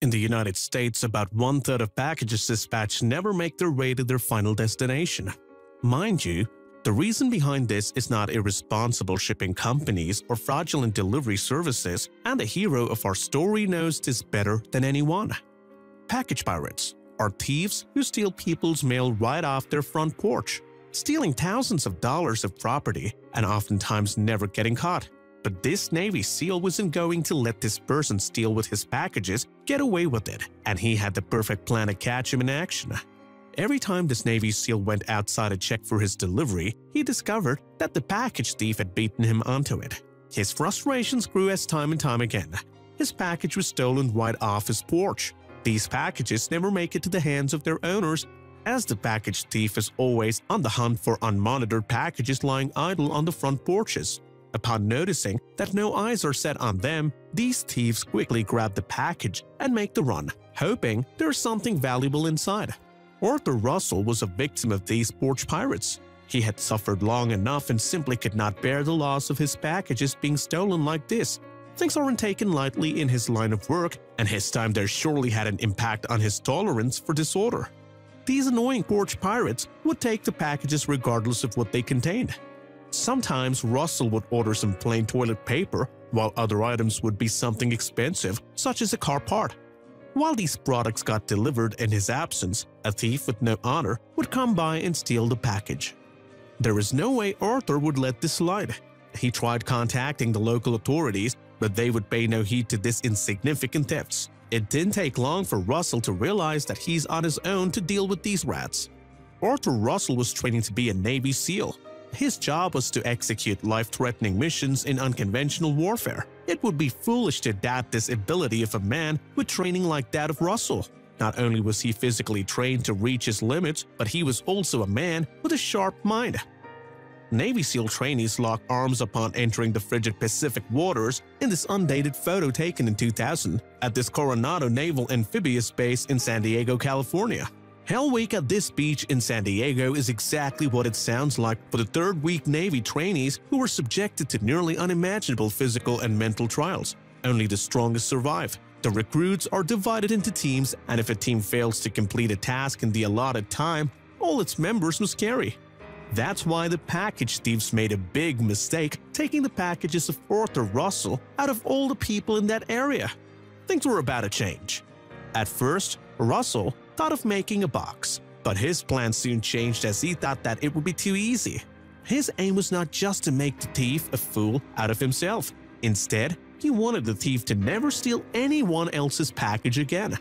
In the United States, about one-third of packages dispatched never make their way to their final destination. Mind you, the reason behind this is not irresponsible shipping companies or fraudulent delivery services, and the hero of our story knows this better than anyone. Package pirates are thieves who steal people's mail right off their front porch, stealing thousands of dollars of property and oftentimes never getting caught. But this Navy SEAL wasn't going to let this person steal with his packages get away with it, and he had the perfect plan to catch him in action. Every time this Navy SEAL went outside to check for his delivery, he discovered that the package thief had beaten him onto it. His frustrations grew as time and time again. His package was stolen right off his porch. These packages never make it to the hands of their owners, as the package thief is always on the hunt for unmonitored packages lying idle on the front porches. Upon noticing that no eyes are set on them, these thieves quickly grab the package and make the run, hoping there's something valuable inside. Arthur Russell was a victim of these porch pirates. He had suffered long enough and simply could not bear the loss of his packages being stolen like this. Things aren't taken lightly in his line of work, and his time there surely had an impact on his tolerance for disorder. These annoying porch pirates would take the packages regardless of what they contained. Sometimes Russell would order some plain toilet paper, while other items would be something expensive, such as a car part. While these products got delivered in his absence, a thief with no honor would come by and steal the package. There is no way Arthur would let this slide. He tried contacting the local authorities, but they would pay no heed to this insignificant thefts. It didn't take long for Russell to realize that he's on his own to deal with these rats. Arthur Russell was training to be a Navy SEAL, his job was to execute life-threatening missions in unconventional warfare. It would be foolish to doubt this ability of a man with training like that of Russell. Not only was he physically trained to reach his limits, but he was also a man with a sharp mind. Navy SEAL trainees lock arms upon entering the frigid Pacific waters in this undated photo taken in 2000 at this Coronado Naval Amphibious Base in San Diego, California. Hell Week at this beach in San Diego is exactly what it sounds like for the third week Navy trainees who were subjected to nearly unimaginable physical and mental trials. Only the strongest survive. The recruits are divided into teams, and if a team fails to complete a task in the allotted time, all its members must carry. That's why the package thieves made a big mistake taking the packages of Arthur Russell out of all the people in that area. Things were about to change. At first, Russell thought of making a box, but his plan soon changed as he thought that it would be too easy. His aim was not just to make the thief a fool out of himself. Instead, he wanted the thief to never steal anyone else's package again.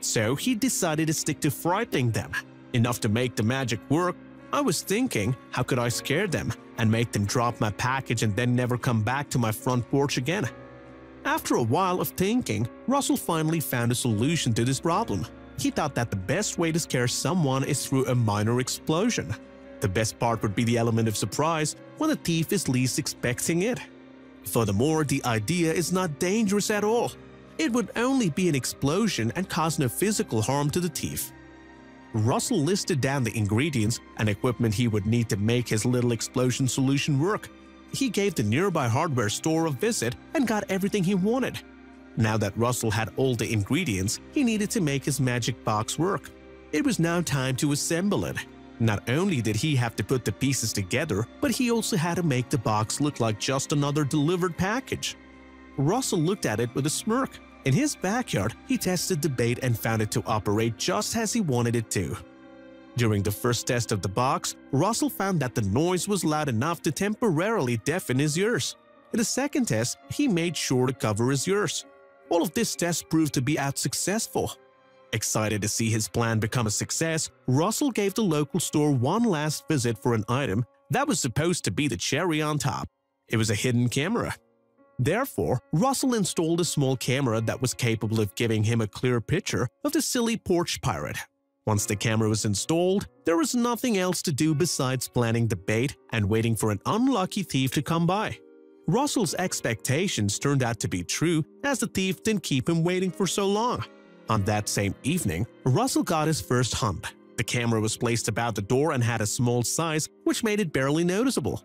So he decided to stick to frightening them. Enough to make the magic work, I was thinking, how could I scare them and make them drop my package and then never come back to my front porch again? After a while of thinking, Russell finally found a solution to this problem. He thought that the best way to scare someone is through a minor explosion. The best part would be the element of surprise when the thief is least expecting it. Furthermore, the idea is not dangerous at all. It would only be an explosion and cause no physical harm to the thief. Russell listed down the ingredients and equipment he would need to make his little explosion solution work. He gave the nearby hardware store a visit and got everything he wanted. Now that Russell had all the ingredients, he needed to make his magic box work. It was now time to assemble it. Not only did he have to put the pieces together, but he also had to make the box look like just another delivered package. Russell looked at it with a smirk. In his backyard, he tested the bait and found it to operate just as he wanted it to. During the first test of the box, Russell found that the noise was loud enough to temporarily deafen his ears. In the second test, he made sure to cover his ears. All of this test proved to be as successful. Excited to see his plan become a success, Russell gave the local store one last visit for an item that was supposed to be the cherry on top. It was a hidden camera. Therefore, Russell installed a small camera that was capable of giving him a clear picture of the silly porch pirate. Once the camera was installed, there was nothing else to do besides planning the bait and waiting for an unlucky thief to come by. Russell's expectations turned out to be true as the thief didn't keep him waiting for so long. On that same evening, Russell got his first hunt. The camera was placed about the door and had a small size which made it barely noticeable.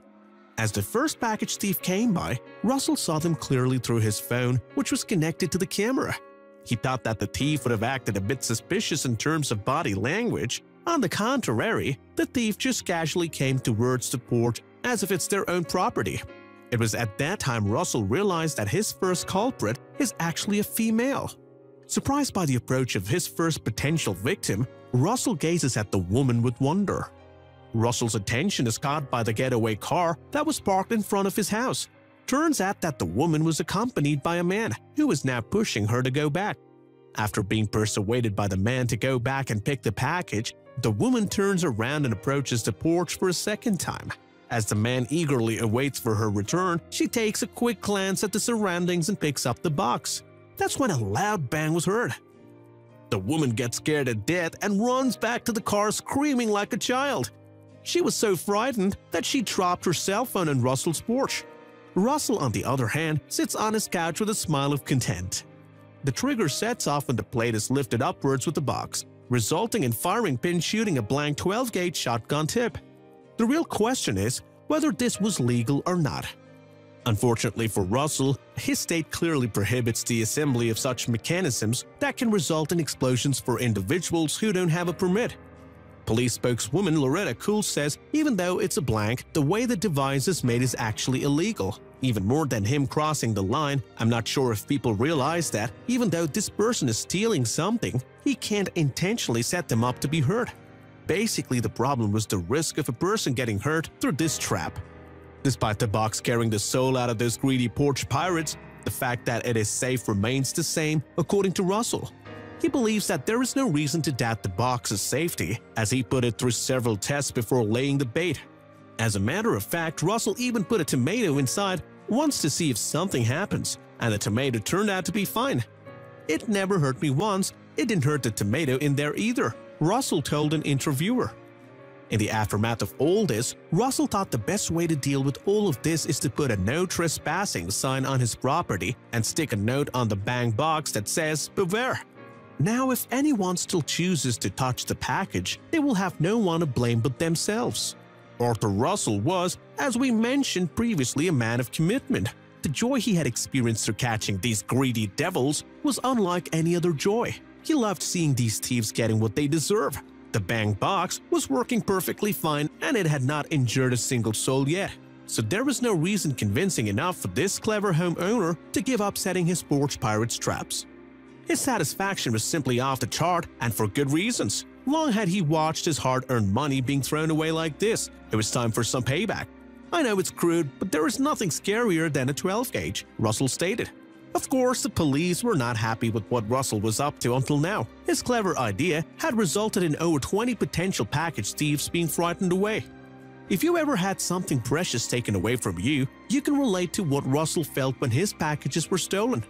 As the first package thief came by, Russell saw them clearly through his phone which was connected to the camera. He thought that the thief would have acted a bit suspicious in terms of body language. On the contrary, the thief just casually came towards the porch as if it's their own property. It was at that time Russell realized that his first culprit is actually a female. Surprised by the approach of his first potential victim, Russell gazes at the woman with wonder. Russell's attention is caught by the getaway car that was parked in front of his house. Turns out that the woman was accompanied by a man who is now pushing her to go back. After being persuaded by the man to go back and pick the package, the woman turns around and approaches the porch for a second time. As the man eagerly awaits for her return, she takes a quick glance at the surroundings and picks up the box. That's when a loud bang was heard. The woman gets scared to death and runs back to the car screaming like a child. She was so frightened that she dropped her cell phone on Russell's porch. Russell, on the other hand, sits on his couch with a smile of content. The trigger sets off when the plate is lifted upwards with the box, resulting in firing pin shooting a blank 12-gauge shotgun tip. The real question is whether this was legal or not. Unfortunately for Russell, his state clearly prohibits the assembly of such mechanisms that can result in explosions for individuals who don't have a permit. Police spokeswoman Loretta Kuhl says even though it's a blank, the way the device is made is actually illegal. Even more than him crossing the line, I'm not sure if people realize that even though this person is stealing something, he can't intentionally set them up to be hurt. Basically, the problem was the risk of a person getting hurt through this trap. Despite the box scaring the soul out of those greedy porch pirates, the fact that it is safe remains the same, according to Russell. He believes that there is no reason to doubt the box's safety, as he put it through several tests before laying the bait. As a matter of fact, Russell even put a tomato inside once to see if something happens, and the tomato turned out to be fine. It never hurt me once, it didn't hurt the tomato in there either, Russell told an interviewer. In the aftermath of all this, Russell thought the best way to deal with all of this is to put a no trespassing sign on his property and stick a note on the bank box that says, Beware. Now, if anyone still chooses to touch the package, they will have no one to blame but themselves. Arthur Russell was, as we mentioned previously, a man of commitment. The joy he had experienced through catching these greedy devils was unlike any other joy. He loved seeing these thieves getting what they deserve. The bank box was working perfectly fine and it had not injured a single soul yet. So there was no reason convincing enough for this clever homeowner to give up setting his porch pirates traps. His satisfaction was simply off the chart, and for good reasons. Long had he watched his hard-earned money being thrown away like this, it was time for some payback. I know it's crude, but there is nothing scarier than a 12-gauge, Russell stated. Of course, the police were not happy with what Russell was up to until now. His clever idea had resulted in over 20 potential package thieves being frightened away. If you ever had something precious taken away from you, you can relate to what Russell felt when his packages were stolen.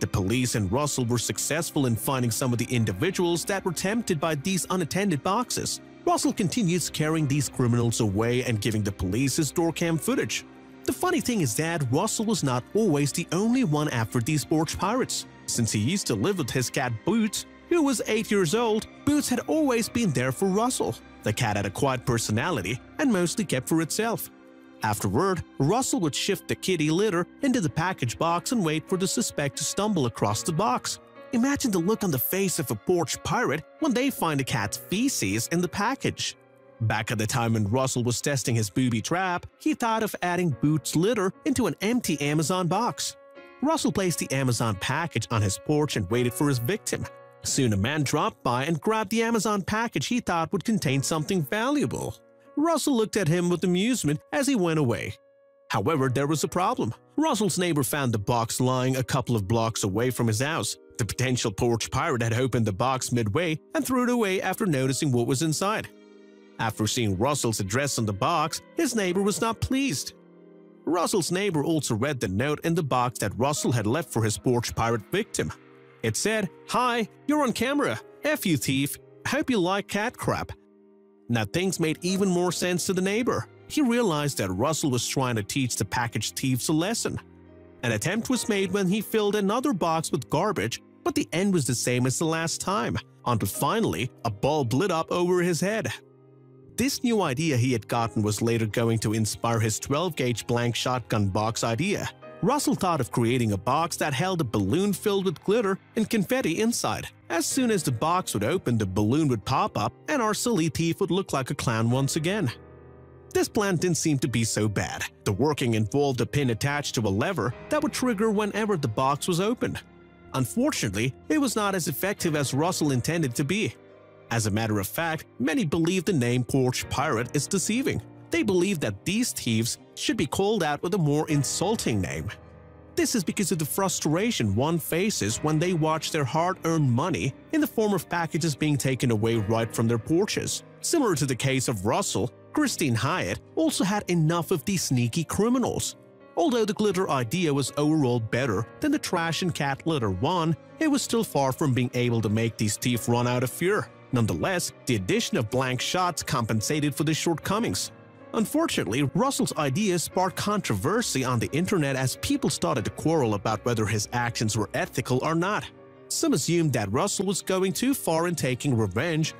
The police and Russell were successful in finding some of the individuals that were tempted by these unattended boxes. Russell continues carrying these criminals away and giving the police his doorcam footage. The funny thing is that Russell was not always the only one after these porch pirates. Since he used to live with his cat Boots, who was 8 years old, Boots had always been there for Russell. The cat had a quiet personality and mostly kept for itself. Afterward, Russell would shift the kitty litter into the package box and wait for the suspect to stumble across the box. Imagine the look on the face of a porch pirate when they find a cat's feces in the package. Back at the time when Russell was testing his booby trap, he thought of adding Boots' litter into an empty Amazon box. Russell placed the Amazon package on his porch and waited for his victim. Soon a man dropped by and grabbed the Amazon package he thought would contain something valuable. Russell looked at him with amusement as he went away. However, there was a problem. Russell's neighbor found the box lying a couple of blocks away from his house. The potential porch pirate had opened the box midway and threw it away after noticing what was inside. After seeing Russell's address on the box, his neighbor was not pleased. Russell's neighbor also read the note in the box that Russell had left for his porch pirate victim. It said, Hi, you're on camera. F you thief. Hope you like cat crap. Now things made even more sense to the neighbor. He realized that Russell was trying to teach the package thieves a lesson. An attempt was made when he filled another box with garbage, but the end was the same as the last time, until finally a bulb lit up over his head. This new idea he had gotten was later going to inspire his 12-gauge blank shotgun box idea. Russell thought of creating a box that held a balloon filled with glitter and confetti inside. As soon as the box would open, the balloon would pop up and our silly thief would look like a clown once again. This plan didn't seem to be so bad. The working involved a pin attached to a lever that would trigger whenever the box was opened. Unfortunately, it was not as effective as Russell intended to be. As a matter of fact, many believe the name Porch Pirate is deceiving. They believe that these thieves should be called out with a more insulting name. This is because of the frustration one faces when they watch their hard-earned money in the form of packages being taken away right from their porches. Similar to the case of Russell, Christine Hyatt also had enough of these sneaky criminals. Although the glitter idea was overall better than the trash and cat litter one, it was still far from being able to make these thieves run out of fear. Nonetheless, the addition of blank shots compensated for the shortcomings. Unfortunately, Russell's ideas sparked controversy on the internet as people started to quarrel about whether his actions were ethical or not. Some assumed that Russell was going too far in taking revenge,